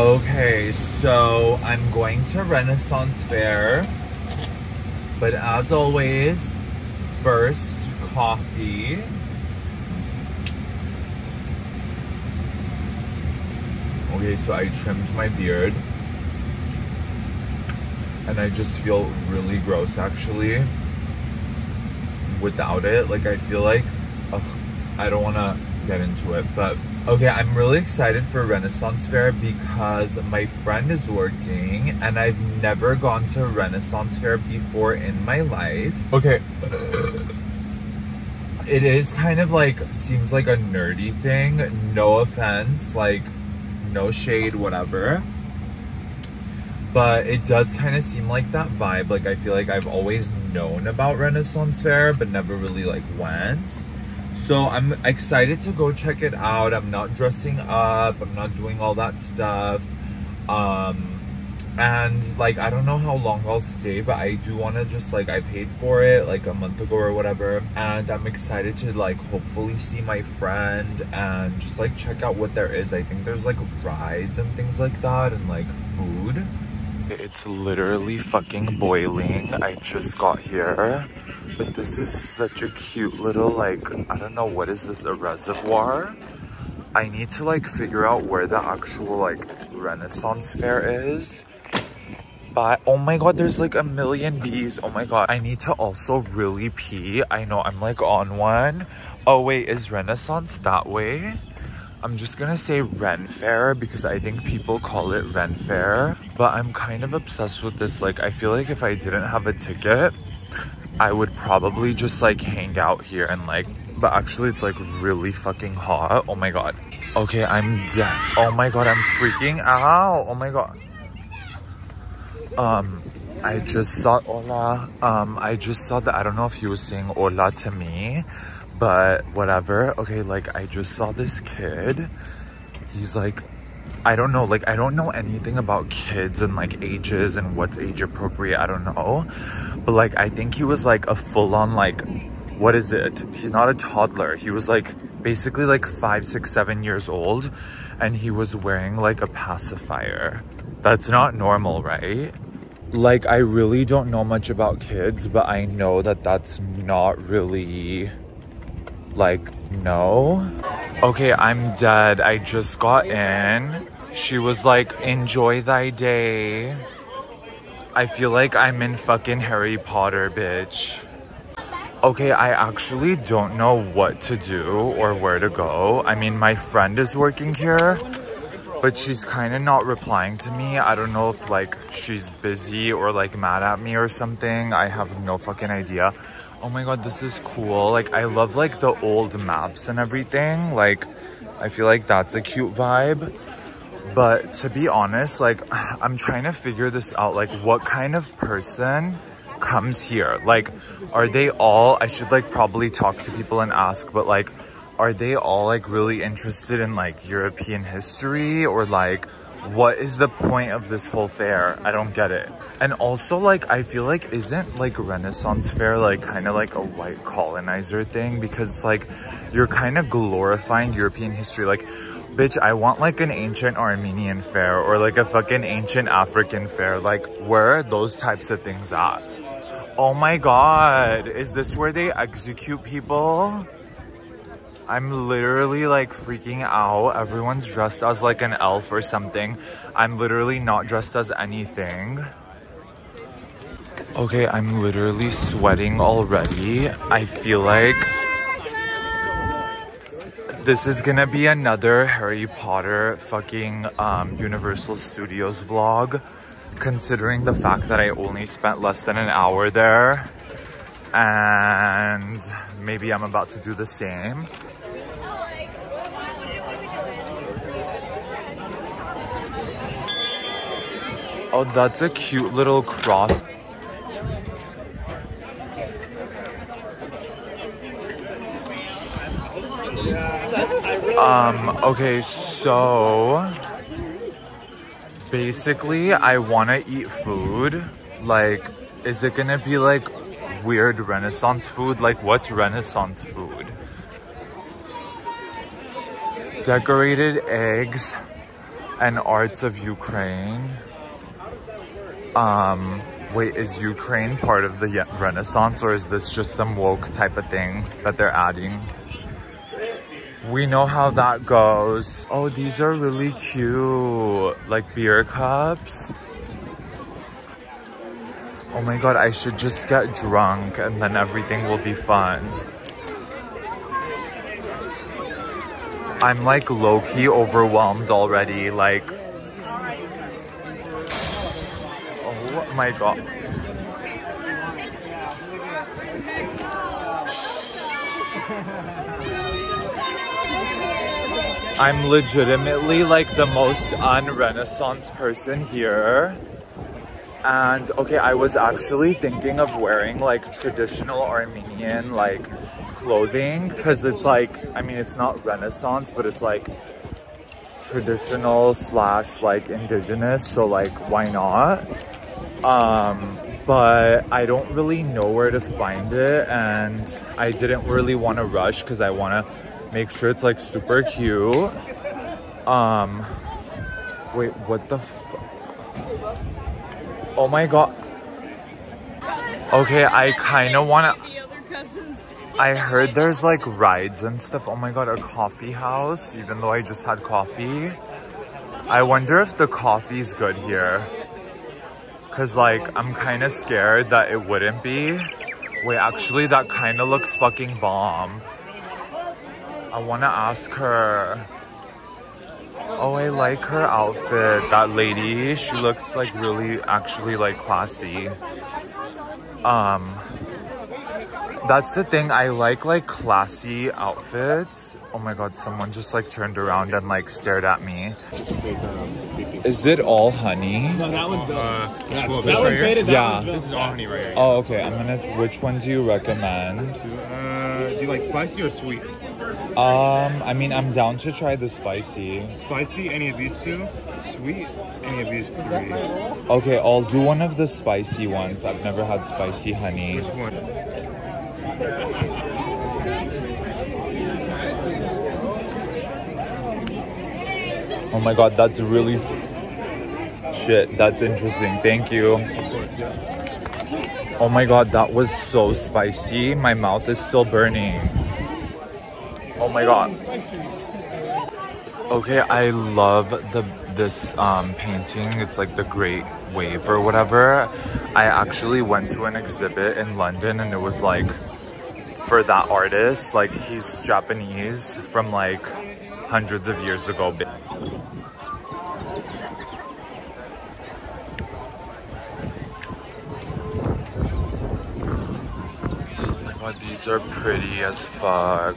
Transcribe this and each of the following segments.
Okay, so I'm going to Renaissance Fair. But as always, first coffee. Okay, so I trimmed my beard. And I just feel really gross actually. Without it, like I feel like, ugh, I don't want to get into it, but okay, I'm really excited for Renaissance Fair because my friend is working and I've never gone to Renaissance Fair before in my life. Okay. It is kind of like, seems like a nerdy thing. No offense, like, no shade, whatever. But it does kind of seem like that vibe. Like, I feel like I've always known about Renaissance Fair, but never really, like, went. So I'm excited to go check it out. I'm not dressing up. I'm not doing all that stuff. Um, and like, I don't know how long I'll stay, but I do want to just like, I paid for it like a month ago or whatever. And I'm excited to like, hopefully see my friend and just like check out what there is. I think there's like rides and things like that and like food. It's literally fucking boiling. I just got here. But this is such a cute little, like, I don't know, what is this, a reservoir? I need to like figure out where the actual like Renaissance fair is. But oh my god, there's like a million bees. Oh my god, I need to also really pee. I know I'm like on one. Oh wait, is Renaissance that way? I'm just gonna say Ren Fair because I think people call it Ren Fair. But I'm kind of obsessed with this. Like, I feel like if I didn't have a ticket, I would probably just like hang out here and like, but actually it's like really fucking hot. Oh my God. Okay, I'm dead. Oh my God, I'm freaking out. Oh my God. Um, I just saw Ola. Um, I just saw that. I don't know if he was saying Ola to me, but whatever. Okay, like I just saw this kid. He's like I don't know, like I don't know anything about kids and like ages and what's age appropriate. I don't know. But like I think he was like a full on like what is it? He's not a toddler. He was like basically like five, six, seven years old and he was wearing like a pacifier. That's not normal, right? Like I really don't know much about kids, but I know that that's not really like no. Okay i'm dead. I just got in. She was like enjoy thy day. I feel like i'm in fucking harry potter bitch. Okay i actually don't know what to do or where to go. I mean my friend is working here but she's kind of not replying to me. I don't know if like she's busy or like mad at me or something. I have no fucking idea oh my god this is cool. Like i love like the old maps and everything. Like i feel like that's a cute vibe. But to be honest like i'm trying to figure this out like what kind of person comes here? Like are they all i should like probably talk to people and ask but like are they all like really interested in like european history or like what is the point of this whole fair i don't get it and also, like, I feel like isn't like Renaissance fair like kind of like a white colonizer thing because like you're kind of glorifying European history. Like, bitch, I want like an ancient Armenian fair or like a fucking ancient African fair. Like, where are those types of things at? Oh my god, is this where they execute people? I'm literally like freaking out. Everyone's dressed as like an elf or something. I'm literally not dressed as anything. Okay, I'm literally sweating already. I feel like this is gonna be another Harry Potter fucking um, Universal Studios vlog considering the fact that I only spent less than an hour there and maybe I'm about to do the same. Oh, that's a cute little cross. Um, okay, so basically I want to eat food. Like, is it gonna be like weird renaissance food? Like, what's renaissance food? Decorated eggs. and arts of Ukraine. Um, wait, is Ukraine part of the Renaissance or is this just some woke type of thing that they're adding? We know how that goes. Oh, these are really cute. Like beer cups. Oh my god, I should just get drunk and then everything will be fun. I'm like low-key overwhelmed already, like... my god. I'm legitimately like the most un-renaissance person here. And okay, I was actually thinking of wearing like traditional Armenian like clothing because it's like, I mean, it's not Renaissance, but it's like traditional slash like indigenous. So like, why not? Um, but I don't really know where to find it. And I didn't really want to rush because I want to make sure it's like super cute. Um, wait, what the Oh my god. Okay, I kind of want to... I heard there's like rides and stuff. Oh my god, a coffee house, even though I just had coffee. I wonder if the coffee's good here. Cause like, I'm kind of scared that it wouldn't be. Wait, actually that kind of looks fucking bomb. I want to ask her. Oh, I like her outfit. That lady, she looks like really actually like classy. Um, that's the thing. I like like classy outfits. Oh my god, someone just like turned around and like stared at me. Is it all honey? No, that one's uh, that's, that one's faded. yeah. this is all honey right here. Oh, okay. I'm gonna. Which one do you recommend? Uh, do you like spicy or sweet? Um, I mean, I'm down to try the spicy. Spicy, any of these two? Sweet, any of these three? Okay, I'll do one of the spicy ones. I've never had spicy honey. Which one? Oh my god, that's really... Shit, that's interesting. Thank you. Oh my god, that was so spicy. My mouth is still burning. Oh my god. Okay, I love the this um, painting. It's like the Great Wave or whatever. I actually went to an exhibit in London and it was like for that artist, like he's Japanese from like hundreds of years ago. Oh these are pretty as fuck.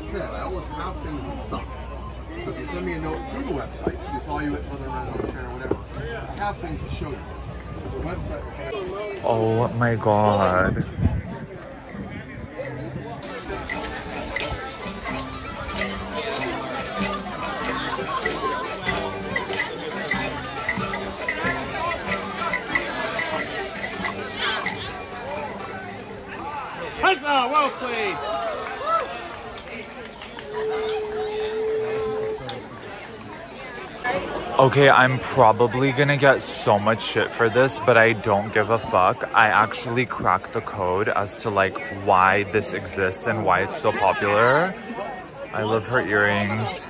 said, I always have things in stock. So if you send me a note through the website, you saw you at Southern Renaissance Fair or whatever, I have things to show you. The website Oh my god. Well played! Okay, I'm probably gonna get so much shit for this, but I don't give a fuck. I actually cracked the code as to like why this exists and why it's so popular. I love her earrings.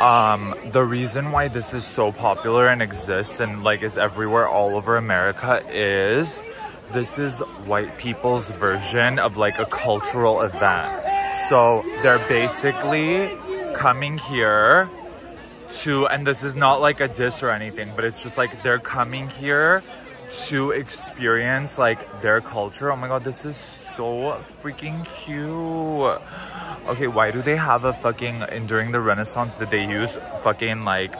Um, the reason why this is so popular and exists and like is everywhere all over America is this is white people's version of like a cultural event. So they're basically coming here to, and this is not like a diss or anything, but it's just like they're coming here to experience like their culture. Oh my god, this is so freaking cute. Okay, why do they have a fucking, and during the Renaissance, did they use fucking like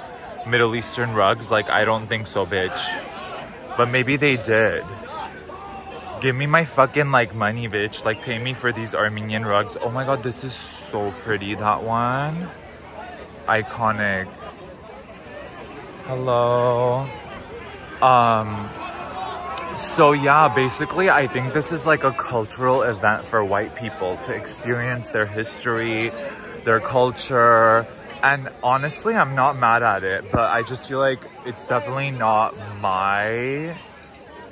Middle Eastern rugs? Like, I don't think so, bitch. But maybe they did. Give me my fucking like money, bitch. Like, pay me for these Armenian rugs. Oh my god, this is so pretty, that one. Iconic. Hello. Um, so yeah, basically I think this is like a cultural event for white people to experience their history, their culture. And honestly, I'm not mad at it, but I just feel like it's definitely not my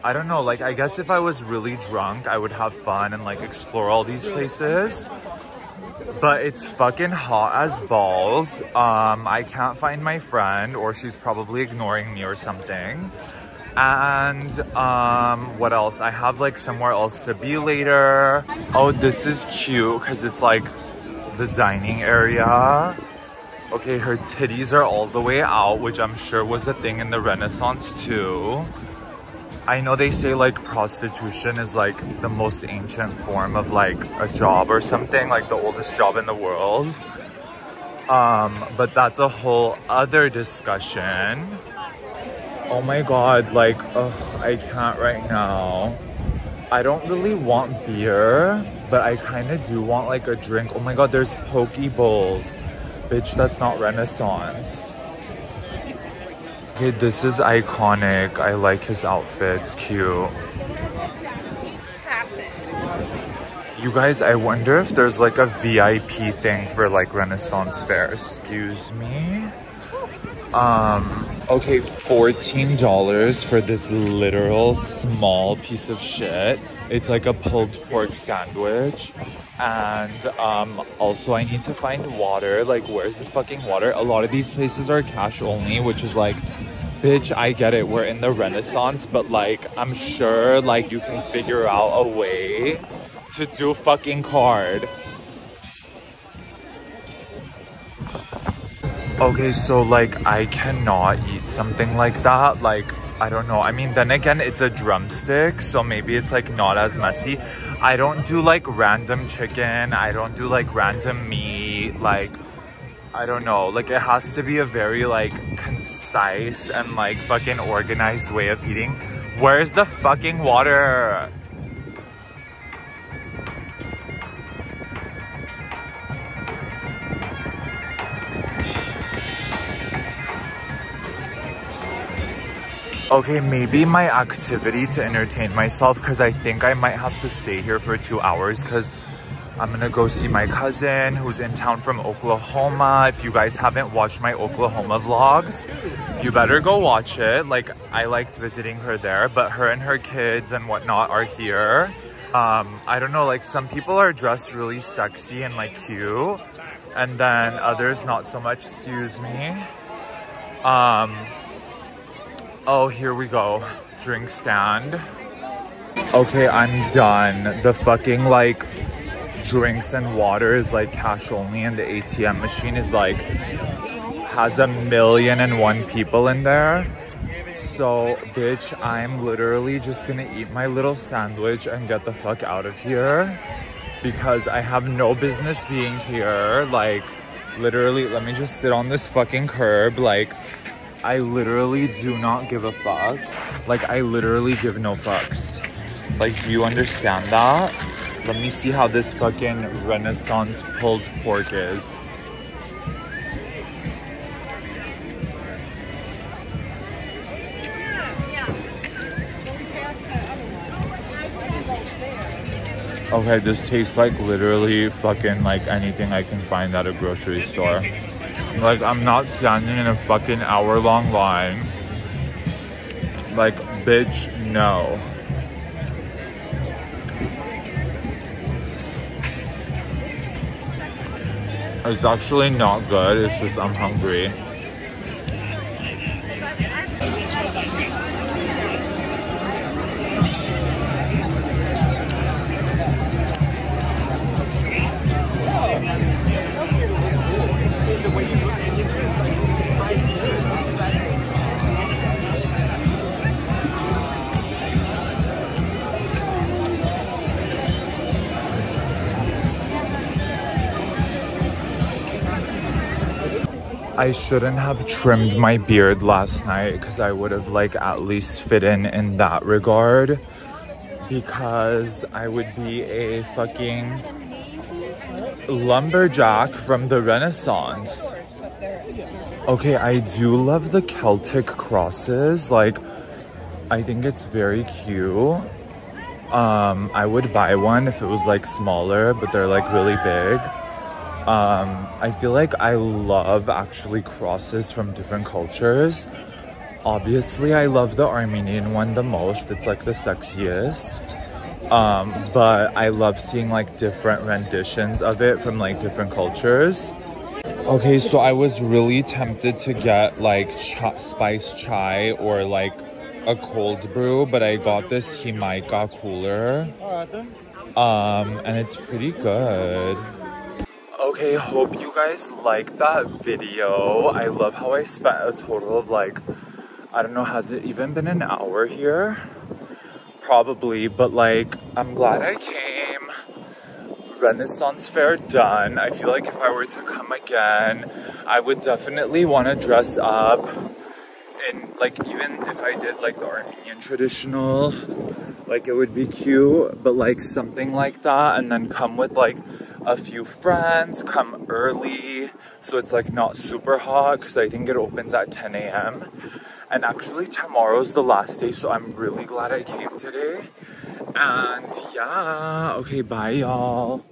I don't know, like I guess if I was really drunk, I would have fun and like explore all these places. But it's fucking hot as balls. Um, I can't find my friend or she's probably ignoring me or something. And um, what else? I have like somewhere else to be later. Oh, this is cute because it's like the dining area. Okay, her titties are all the way out, which I'm sure was a thing in the Renaissance too. I know they say like prostitution is like the most ancient form of like a job or something, like the oldest job in the world. Um, but that's a whole other discussion. Oh my god, like, ugh, I can't right now. I don't really want beer, but I kind of do want like a drink. Oh my god, there's poke bowls. Bitch, that's not Renaissance. Okay, this is iconic. I like his outfit. It's cute. You guys, I wonder if there's like a VIP thing for like Renaissance fair. Excuse me. Um, okay, $14 for this literal small piece of shit. It's like a pulled pork sandwich. And um, also I need to find water. Like, where's the fucking water? A lot of these places are cash only, which is like, bitch, I get it. We're in the Renaissance, but like, I'm sure like you can figure out a way to do fucking card. Okay, so like I cannot eat something like that. Like, I don't know. I mean, then again, it's a drumstick, so maybe it's like not as messy. I don't do like random chicken. I don't do like random meat. Like, I don't know. Like, it has to be a very like concise and like fucking organized way of eating. Where's the fucking water? Okay, maybe my activity to entertain myself because I think I might have to stay here for two hours because I'm gonna go see my cousin who's in town from Oklahoma. If you guys haven't watched my Oklahoma vlogs, you better go watch it. Like, I liked visiting her there, but her and her kids and whatnot are here. Um, I don't know, like some people are dressed really sexy and like cute, and then others not so much, excuse me. Um, Oh, here we go. Drink stand. Okay, I'm done. The fucking like drinks and water is like cash only and the ATM machine is like has a million and one people in there. So, bitch, I'm literally just gonna eat my little sandwich and get the fuck out of here because I have no business being here. Like, literally, let me just sit on this fucking curb. Like, I literally do not give a fuck. Like, I literally give no fucks. Like, do you understand that? Let me see how this fucking Renaissance pulled pork is. Okay, this tastes like literally fucking like anything I can find at a grocery store. Like, I'm not standing in a fucking hour long line. Like, bitch, no. It's actually not good, it's just I'm hungry. I shouldn't have trimmed my beard last night because I would have like at least fit in in that regard because I would be a fucking lumberjack from the Renaissance. Okay, I do love the Celtic crosses. Like, I think it's very cute. Um, I would buy one if it was like smaller, but they're like really big. Um, I feel like I love actually crosses from different cultures. Obviously, I love the Armenian one the most. It's like the sexiest. Um, but I love seeing like different renditions of it from like different cultures. Okay, so I was really tempted to get like ch spice chai or like a cold brew, but I got this Jamaica cooler. Um, and it's pretty good. Okay, hope you guys liked that video. I love how I spent a total of like, I don't know, has it even been an hour here? Probably, but like, I'm glad I came. Renaissance Fair done. I feel like if I were to come again, I would definitely want to dress up and like even if I did like the Armenian traditional, like it would be cute, but like something like that and then come with like a few friends, come early so it's like not super hot because I think it opens at 10 a.m. And actually tomorrow's the last day, so I'm really glad I came today. And yeah, okay, bye y'all.